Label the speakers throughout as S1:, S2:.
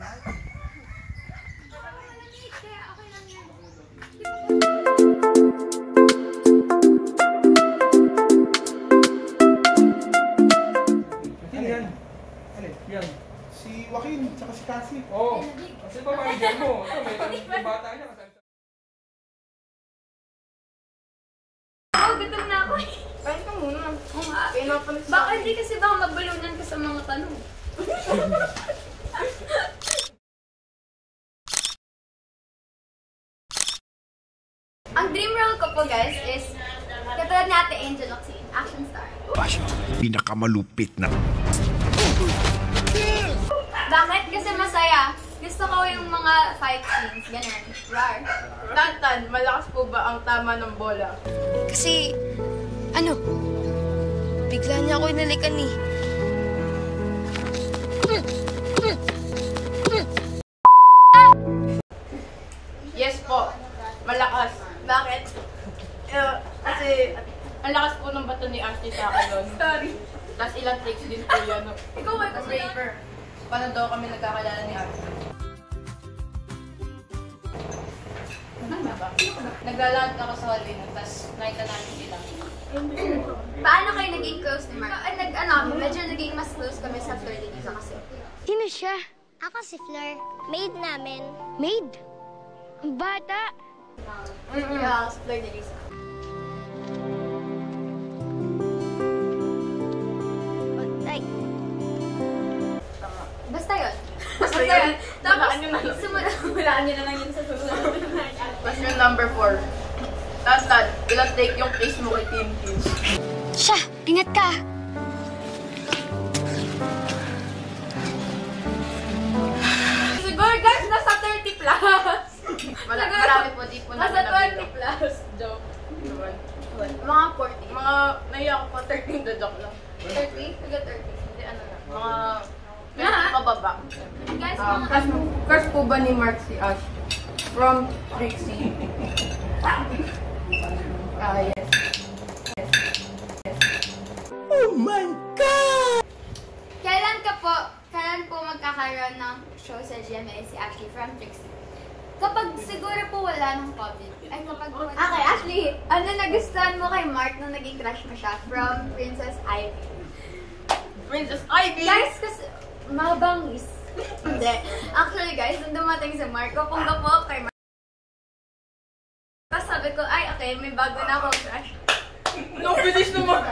S1: Kaya okay lang yan.
S2: Yan?
S3: Alin?
S2: Yan.
S3: Si Joaquin, tsaka si Cassie.
S2: Oo. Kasi manager mo. Ito, may, may bata niya.
S1: Oh, gutom na ako.
S4: Kain ka muna.
S1: Oo nga. Baka hindi kasi baka magbulunan ka sa mga tanong. Ang dream role ko po guys is katulad ni Ate Angel Locsin, action star.
S5: pinakamalupit na
S1: Bakit? Kasi masaya. Gusto ko yung mga fight scenes, ganun. Rar.
S4: Tantan, malakas po ba ang tama ng bola?
S6: Kasi, ano, bigla niya ako inalikan eh.
S4: Sa akin nun.
S1: Sorry.
S4: Tapos ilang takes din po yan.
S1: Ikaw ay
S4: paper. Paano daw kami nagkakilala ni? Ano ba? Naglalakad ako sa hallway nun, tapos nakita namin sila.
S1: Paano kayo naging close ni Mark? Ay, nag, ano, medyo naging mas close kami sa Fleur de Lisa kasi.
S6: Sino siya?
S7: Ako si Fleur. Maid namin.
S6: Maid? Ang bata?
S1: Yeah, sa Fleur de Lisa. Yun. Tapos,
S4: Walaan nyo na lang.
S1: na lang yun sa susunod.
S4: Question number 4. Tantan, ilang take yung case mo kay Team Kids?
S6: Siya! Ingat ka!
S1: Siguro guys, nasa 30 plus.
S4: Wala, marami po, di po
S1: Nasa
S4: namin
S1: 20 plus.
S4: Joke.
S1: Mga 40.
S4: Mga, naiyak ko pa 13 the joke lang.
S1: 30? Taga 30.
S4: Hindi, ano na. Mga,
S1: Na?
S4: medyo pababa.
S1: Mga...
S4: crush, crush po ba ni Mark si Ash? From Trixie. Ah, yes.
S1: Kailan ka po, kailan po magkakaroon ng show sa GMA si Ashley from Trixie? Kapag siguro po wala ng COVID. Ay, kapag wala. Okay, Ashley, ano nagustuhan mo kay Mark nung naging crush mo siya from Princess Ivy?
S4: Princess Ivy!
S1: Guys, kasi mabangis. Hindi. Actually, guys, nung dumating si Mark, kapungga po kay. Tapos sabi ko, ay, okay, may bago na akong crush.
S4: No, bilis naman!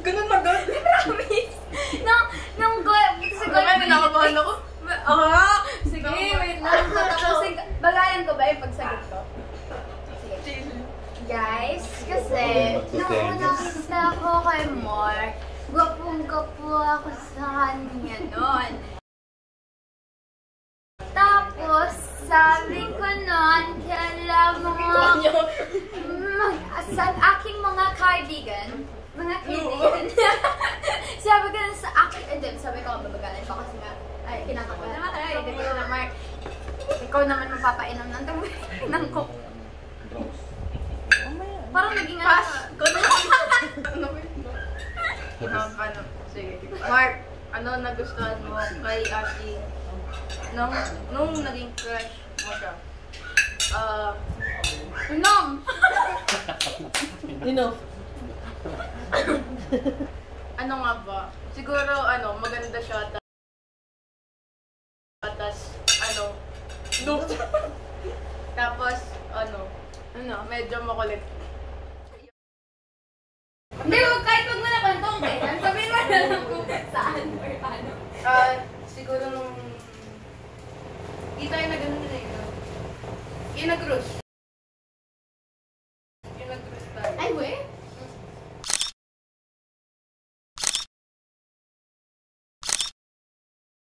S4: Ganun na ganun.
S1: Promise. nung, nung go, siguro,
S4: Mamaya pinakabahan ako.
S1: Ah! Sige, wait lang. Tatapusin ko. Bagayan ko ba yung pagsagot ko? Sige. Guys, kasi nung nakita ko kay Mark, gwapong-gwapo ako sa kanya nun. Sa aking mga kaibigan, mga kaibigan, sabi ko sa aking, eh, hindi, sabi ko, babagalan ko kasi nga, ay, kinakabahan naman tayo, hindi ko na, Mark, ikaw naman magpapainom ng tubig, ng coke. Parang naging ano,
S4: Pass! Ganun. Ano ba yun? Sige. Mark, ano nagustuhan mo kay Ashley nung, nung naging crush mo siya? Ah,
S1: Inom!
S4: Ino. ano nga ba? Siguro, ano, maganda siya. ta- Tapos, ano, no. Tapos, ano, ano, medyo makulit.
S1: Hindi, huwag kahit wag mo na kwentong, eh. Sabihin mo na lang kung saan or paano.
S4: Ah, siguro nung... Di tayo na ganun na yun. Yung nag-cruise. Yung nag-cruise tayo.
S1: Ay, we?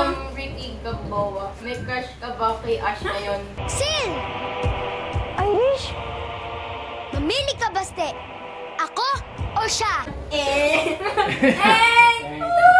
S4: Um, Ricky Gamboa, may crush ka ba kay Ash ngayon?
S7: Sin! Irish? Mamili ka, Baste. Ako o siya?
S1: Eh!
S4: Tama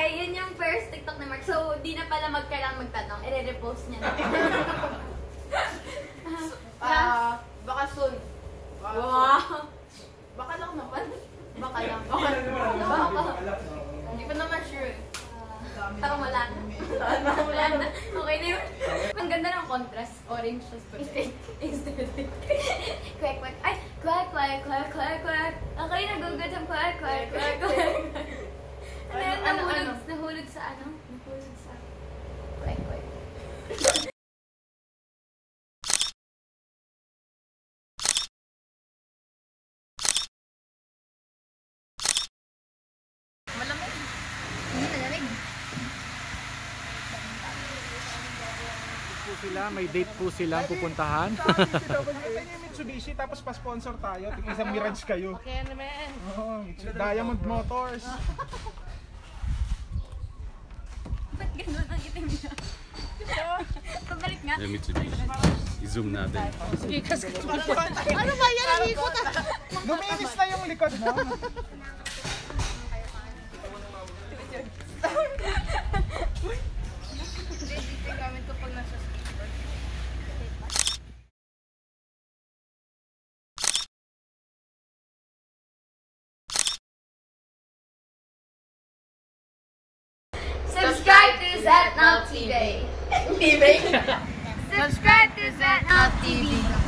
S1: Okay, yun yung first TikTok ni Mark. So, di na pala magkailangan magtanong. I-repost niya na.
S4: Ah, baka soon.
S1: wow!
S4: Baka lang naman.
S1: Baka lang. Baka Baka.
S4: Hindi pa naman sure.
S1: Parang wala na. Wala na. Okay na yun. Ang ganda ng contrast. Orange siya. Aesthetic. Kwek, kwek. Ay! Kwek, kwek, kwek, kwek, kwek. Okay, nagugod ang kwek, kwek, kwek, kwek. Ano?
S4: Ano, ano,
S1: Nahulog,
S4: ano?
S1: nahulog sa ano? Nahulog sa... Kwek, kwek.
S4: Malamig.
S1: Hindi, malamig.
S8: po sila, may date po silang pupuntahan.
S3: Mitsubishi, tapos pa-sponsor tayo. Tingin isang Mirage kayo.
S4: Okay naman.
S3: Oo, Mitsubishi. Diamond Motors.
S1: Ba't ganun ang itim niya? Pabalik nga.
S9: Yung Mitsubishi. I-zoom natin.
S3: ano ba yan? Ang ikot Luminis na yung likod mo.
S1: TV. TV. Subscribe to Zat TV.